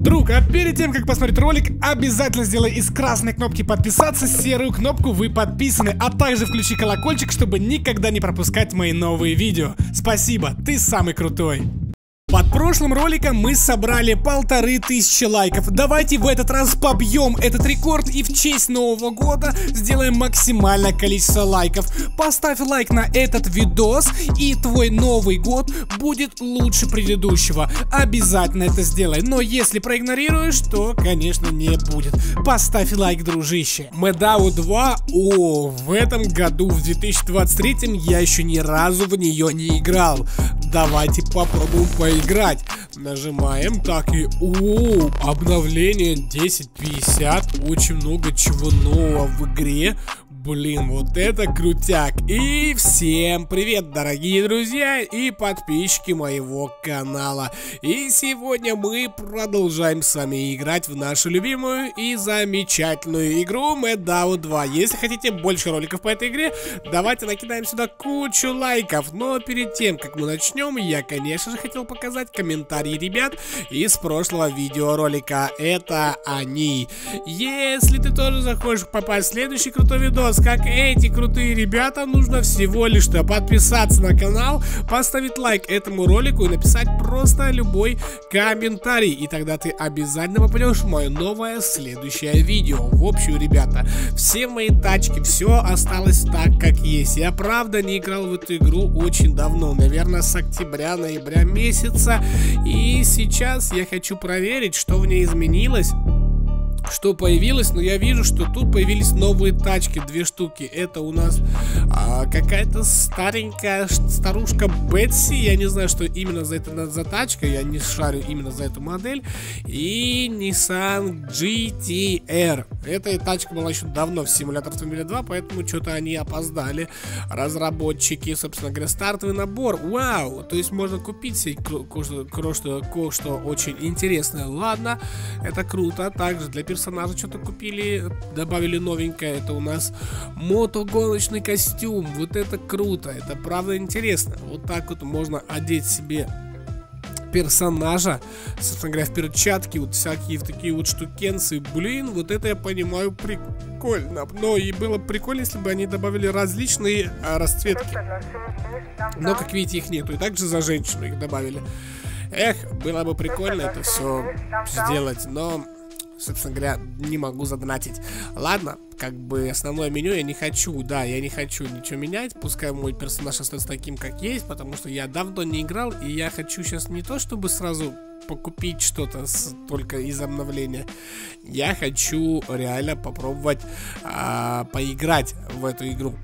Друг, а перед тем, как посмотреть ролик, обязательно сделай из красной кнопки подписаться серую кнопку «Вы подписаны», а также включи колокольчик, чтобы никогда не пропускать мои новые видео. Спасибо, ты самый крутой. Под прошлым роликом мы собрали полторы тысячи лайков. Давайте в этот раз побьем этот рекорд и в честь Нового года сделаем максимальное количество лайков. Поставь лайк на этот видос и твой Новый год будет лучше предыдущего. Обязательно это сделай. Но если проигнорируешь, то, конечно, не будет. Поставь лайк, дружище. Медау 2, о, в этом году, в 2023 я еще ни разу в нее не играл. Давайте попробуем поиграть. Нажимаем, так и... О, обновление 10.50. Очень много чего нового в игре. Блин, вот это крутяк. И всем привет, дорогие друзья и подписчики моего канала. И сегодня мы продолжаем с вами играть в нашу любимую и замечательную игру Meddow 2. Если хотите больше роликов по этой игре, давайте накидаем сюда кучу лайков. Но перед тем, как мы начнем, я, конечно же, хотел показать комментарии ребят из прошлого видеоролика. Это они. Если ты тоже захочешь попасть в следующий крутой видос, видос, как эти крутые ребята, нужно всего лишь что подписаться на канал, поставить лайк этому ролику и написать просто любой комментарий. И тогда ты обязательно попадешь в мое новое следующее видео. В общем, ребята, все мои тачки, все осталось так, как есть. Я правда не играл в эту игру очень давно, наверное, с октября-ноября месяца. И сейчас я хочу проверить, что в ней изменилось что появилось, но я вижу, что тут появились новые тачки, две штуки. Это у нас а, какая-то старенькая старушка Бетси, я не знаю, что именно за это за тачка, я не шарю именно за эту модель. И Nissan GTR. Эта тачка была еще давно в симулятор автомобиля 2, поэтому что-то они опоздали. Разработчики, собственно говоря, стартовый набор. Вау! То есть можно купить себе кое-что кое очень интересное. Ладно, это круто. Также для персонажа что-то купили, добавили новенькое. Это у нас мотогоночный костюм. Вот это круто, это правда интересно. Вот так вот можно одеть себе персонажа, собственно говоря, в перчатки, вот всякие в такие вот штукенцы. Блин, вот это я понимаю прикольно. Но и было прикольно, если бы они добавили различные а, расцветки. Но, как видите, их нету. И также за женщину их добавили. Эх, было бы прикольно это все сделать, но собственно говоря, не могу задонатить. Ладно, как бы основное меню я не хочу, да, я не хочу ничего менять, пускай мой персонаж остается таким, как есть, потому что я давно не играл, и я хочу сейчас не то, чтобы сразу покупить что-то только из обновления. Я хочу реально попробовать а, поиграть в эту игру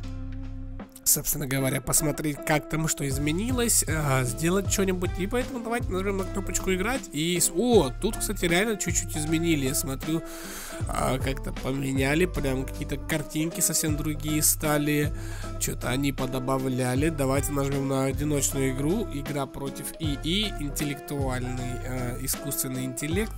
собственно говоря, посмотреть, как там что изменилось, э, сделать что-нибудь. И поэтому давайте нажмем на кнопочку играть. И, о, тут, кстати, реально чуть-чуть изменили. Я смотрю, э, как-то поменяли, прям какие-то картинки совсем другие стали. Что-то они подобавляли. Давайте нажмем на одиночную игру. Игра против ИИ, интеллектуальный э, искусственный интеллект.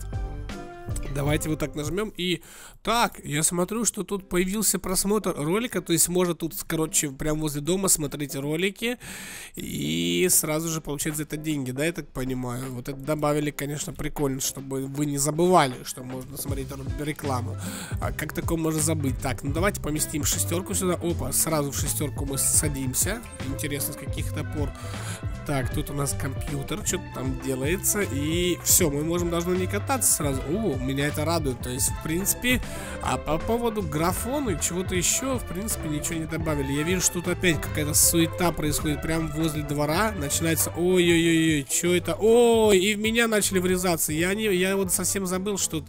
Давайте вот так нажмем и... Так, я смотрю, что тут появился просмотр ролика, то есть можно тут, короче, прямо возле дома смотреть ролики и сразу же получать за это деньги, да, я так понимаю. Вот это добавили, конечно, прикольно, чтобы вы не забывали, что можно смотреть рекламу. А как такое можно забыть? Так, ну давайте поместим шестерку сюда. Опа, сразу в шестерку мы садимся. Интересно, с каких-то пор. Так, тут у нас компьютер, что-то там делается. И все, мы можем даже не кататься сразу. О, меня это радует. То есть, в принципе, а по поводу графона и чего-то еще, в принципе, ничего не добавили. Я вижу, что тут опять какая-то суета происходит прямо возле двора. Начинается, ой-ой-ой, что это? Ой, и в меня начали врезаться. Я, не, я вот совсем забыл, что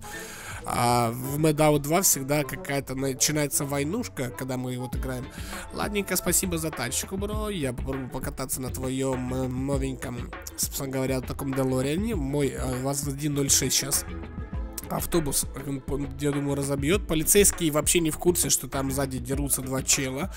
а в Medao 2 всегда какая-то начинается войнушка, когда мы вот играем. Ладненько, спасибо за тачку, бро. Я попробую покататься на твоем э, новеньком, собственно говоря, таком Делориане. Мой э, ВАЗ-106 сейчас автобус, я думаю, разобьет. Полицейские вообще не в курсе, что там сзади дерутся два чела.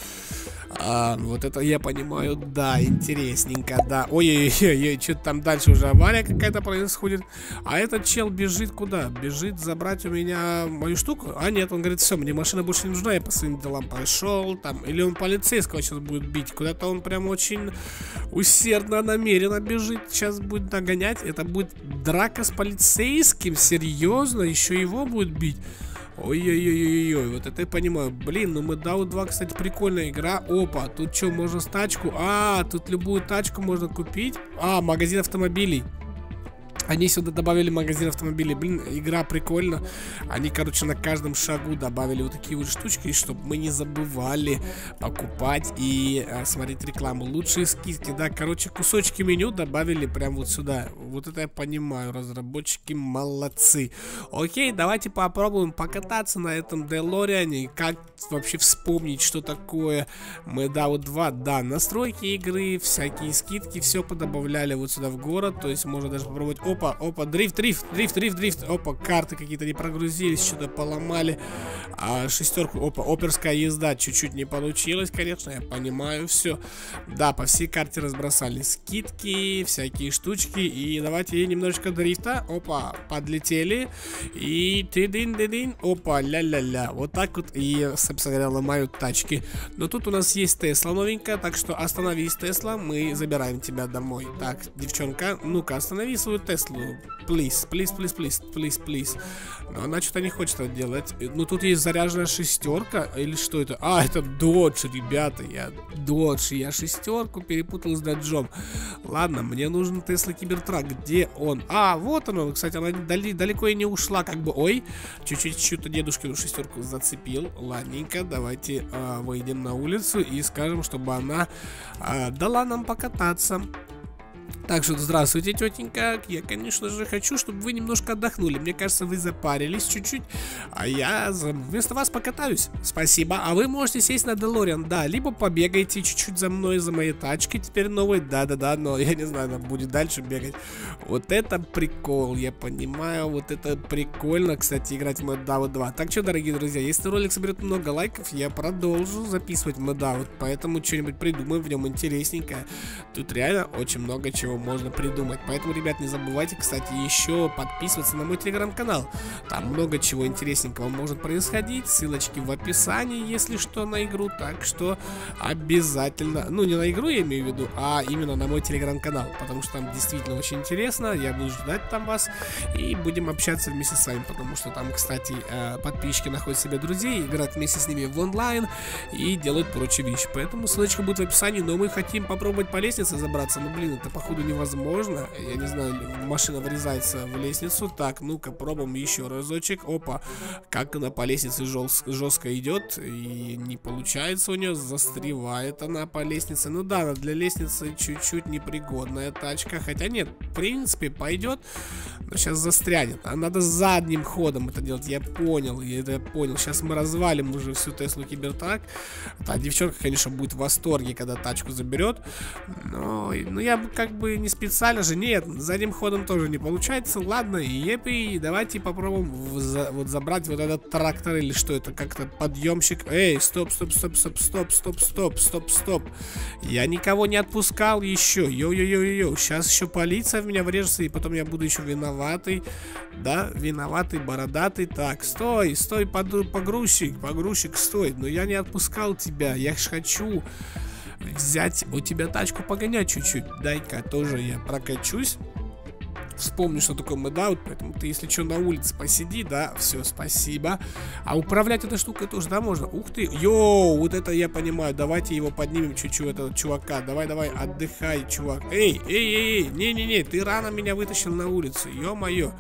А, вот это я понимаю, да, интересненько, да. Ой-ой-ой, что-то там дальше уже авария какая-то происходит. А этот чел бежит куда? Бежит забрать у меня мою штуку? А нет, он говорит, все, мне машина больше не нужна, я по своим делам пошел. Там, или он полицейского сейчас будет бить. Куда-то он прям очень усердно, намеренно бежит. Сейчас будет догонять. Это будет драка с полицейским, серьезно? Еще его будет бить? Ой-ой-ой-ой-ой, вот это я понимаю. Блин, ну мы Дау 2, кстати, прикольная игра. Опа, тут что, можно с тачку? А, тут любую тачку можно купить. А, магазин автомобилей. Они сюда добавили магазин автомобилей. Блин, игра прикольно. Они, короче, на каждом шагу добавили вот такие вот штучки, чтобы мы не забывали покупать и а, смотреть рекламу. Лучшие скидки, да. Короче, кусочки меню добавили прям вот сюда. Вот это я понимаю. Разработчики молодцы. Окей, давайте попробуем покататься на этом Делориане. Как вообще вспомнить, что такое Medao 2. Да, настройки игры, всякие скидки, все подобавляли вот сюда в город. То есть можно даже попробовать Опа, опа, дрифт, дрифт, дрифт, дрифт, дрифт. Опа, карты какие-то не прогрузились, что-то поломали. А, шестерку, опа, оперская езда чуть-чуть не получилось, конечно, я понимаю, все. Да, по всей карте разбросали скидки, всякие штучки. И давайте немножечко дрифта. Опа, подлетели. И ты-дин. Опа, ля-ля-ля. Вот так вот и, собственно говоря, ломают тачки. Но тут у нас есть Тесла новенькая, так что остановись, Тесла, мы забираем тебя домой. Так, девчонка, ну-ка, останови свою Теслу. Теслу. Please, please, please, please, please, please. Но она что-то не хочет это делать. Ну, тут есть заряженная шестерка. Или что это? А, это Додж, ребята. Я Додж. Я шестерку перепутал с Доджом. Ладно, мне нужен Тесла Кибертрак. Где он? А, вот он. Кстати, она дали, далеко и не ушла. Как бы, ой. Чуть-чуть что-то дедушкину шестерку зацепил. Ладненько, давайте э, выйдем на улицу и скажем, чтобы она э, дала нам покататься. Так что здравствуйте, тетенька. Я, конечно же, хочу, чтобы вы немножко отдохнули. Мне кажется, вы запарились чуть-чуть, а я вместо вас покатаюсь. Спасибо. А вы можете сесть на Делориан, да, либо побегайте чуть-чуть за мной, за моей тачкой теперь новой. Да-да-да, но я не знаю, она будет дальше бегать. Вот это прикол, я понимаю. Вот это прикольно, кстати, играть в Mad 2. Так что, дорогие друзья, если ролик соберет много лайков, я продолжу записывать Mad Поэтому что-нибудь придумаем в нем интересненькое. Тут реально очень много чего чего можно придумать. Поэтому, ребят, не забывайте, кстати, еще подписываться на мой телеграм-канал. Там много чего интересненького может происходить. Ссылочки в описании, если что, на игру. Так что обязательно, ну не на игру я имею в виду, а именно на мой телеграм-канал. Потому что там действительно очень интересно. Я буду ждать там вас. И будем общаться вместе с вами. Потому что там, кстати, э, подписчики находят себе друзей, играют вместе с ними в онлайн и делают прочие вещи. Поэтому ссылочка будет в описании. Но мы хотим попробовать по лестнице забраться. Ну блин, это походу невозможно. Я не знаю, машина врезается в лестницу. Так, ну-ка, пробуем еще разочек. Опа, как она по лестнице жестко идет. И не получается у нее, застревает она по лестнице. Ну да, для лестницы чуть-чуть непригодная тачка. Хотя нет, в принципе, пойдет. Но сейчас застрянет. А надо задним ходом это делать. Я понял, я это понял. Сейчас мы развалим уже всю Теслу Кибертрак. Та девчонка, конечно, будет в восторге, когда тачку заберет. Но, ну, я как бы не специально же, нет, задним ходом тоже не получается. Ладно, епи, давайте попробуем вот забрать вот этот трактор или что это, как-то подъемщик. Эй, стоп, стоп, стоп, стоп, стоп, стоп, стоп, стоп, стоп. Я никого не отпускал еще. Йо-йо-йо-йо, сейчас еще полиция в меня врежется, и потом я буду еще виноватый. Да, виноватый, бородатый. Так, стой, стой, погрузчик, погрузчик, стой. Но я не отпускал тебя, я ж хочу взять у тебя тачку погонять чуть-чуть. Дай-ка тоже я прокачусь. Вспомни, что такое MadOut, поэтому ты, если что, на улице посиди, да, все, спасибо. А управлять этой штукой тоже, да, можно? Ух ты, йоу, вот это я понимаю, давайте его поднимем чуть-чуть, этого чувака. Давай, давай, отдыхай, чувак. Эй, эй, эй, эй, не-не-не, ты рано меня вытащил на улицу, ё-моё.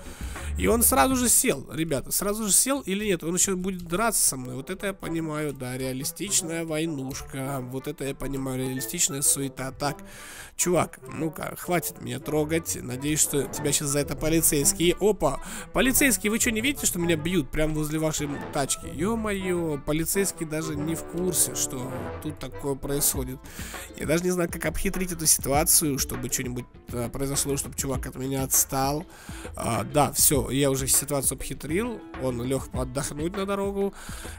И он сразу же сел, ребята, сразу же сел или нет? Он еще будет драться со мной. Вот это я понимаю, да, реалистичная войнушка. Вот это я понимаю, реалистичная суета. Так, чувак, ну-ка, хватит меня трогать. Надеюсь, что тебя сейчас за это полицейские. Опа, полицейские, вы что, не видите, что меня бьют прямо возле вашей тачки? Ё-моё, полицейские даже не в курсе, что тут такое происходит. Я даже не знаю, как обхитрить эту ситуацию, чтобы что-нибудь э, произошло, чтобы чувак от меня отстал. А, да, все, я уже ситуацию обхитрил, он лег отдохнуть на дорогу,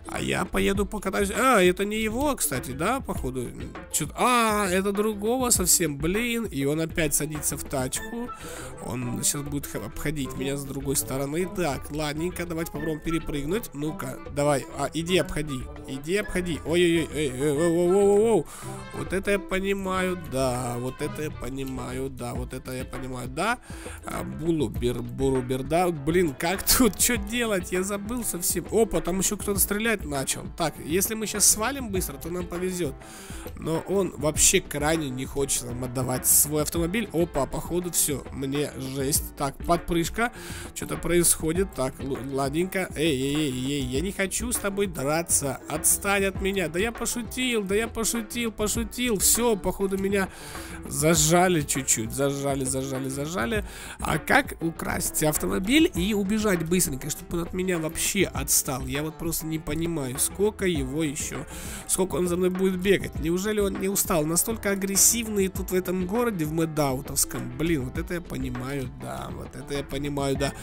а я поеду покатаюсь. А, это не его, кстати, да, походу? Чё а, это другого совсем, блин, и он опять садится в тачку, он сейчас будет обходить меня с другой стороны. Так, ладненько, давайте попробуем перепрыгнуть. Ну-ка, давай, а, иди обходи, иди обходи. Ой-ой-ой, вот это я понимаю, да, вот это я понимаю, да, вот это я понимаю, да. А, Булубер, Бурубер, да, блин, как тут, что делать, я забыл совсем. Опа, там еще кто-то стрелять начал. Так, если мы сейчас свалим быстро, то нам повезет. Но он вообще крайне не хочет нам отдавать свой автомобиль. Опа, походу все, мне жесть. Так, подпрыжка, что-то происходит. Так, ладненько. Эй, эй, эй, эй, я не хочу с тобой драться. Отстань от меня. Да я пошутил, да я пошутил, пошутил. Все, походу меня зажали чуть-чуть. Зажали, зажали, зажали. А как украсть автомобиль и убежать быстренько, чтобы он от меня вообще отстал? Я вот просто не понимаю, сколько его еще, сколько он за мной будет бегать. Неужели он не устал? Настолько агрессивный тут в этом городе, в Медаутовском. Блин, вот это я понимаю, да, вот это я понимаю, да.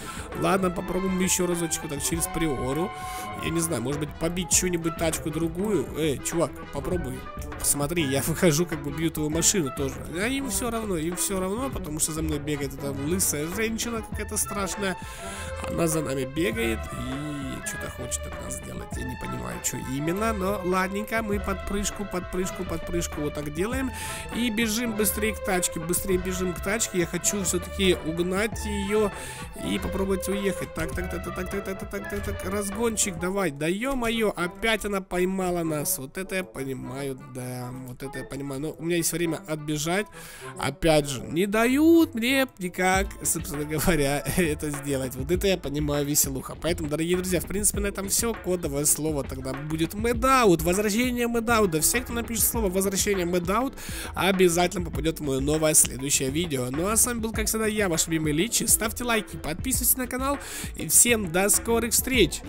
Ладно, попробуем еще разочек так через Приору. Я не знаю, может быть побить что-нибудь тачку другую. Эй, чувак, попробуй. Смотри, я выхожу, как бы бью твою машину тоже. А им все равно, им все равно, потому что за мной бегает эта лысая женщина какая-то страшная. Она за нами бегает и что-то хочет от нас сделать. Я не понимаю, что именно, но ладненько, мы подпрыжку, подпрыжку, подпрыжку вот так делаем. И бежим быстрее к тачке, быстрее бежим к тачке. Я хочу все-таки угнать ее и попробовать уехать. Так, так, так, так, так, так, так, так, так, так, разгончик, давай. Да ё-моё, опять она поймала нас. Вот это я понимаю, да, вот это я понимаю. Но у меня есть время отбежать. Опять же, не дают мне никак, собственно говоря, это сделать. Вот это я понимаю веселуха. Поэтому, дорогие друзья, в принципе, на этом все. Кодовое слово тогда будет MadOut. Возвращение MadOut а. Все, кто напишет слово возвращение MadOut, обязательно попадет в мое новое следующее видео. Ну а с вами был, как всегда, я, ваш любимый Личи. Ставьте лайки, подписывайтесь на канал. И всем до скорых встреч!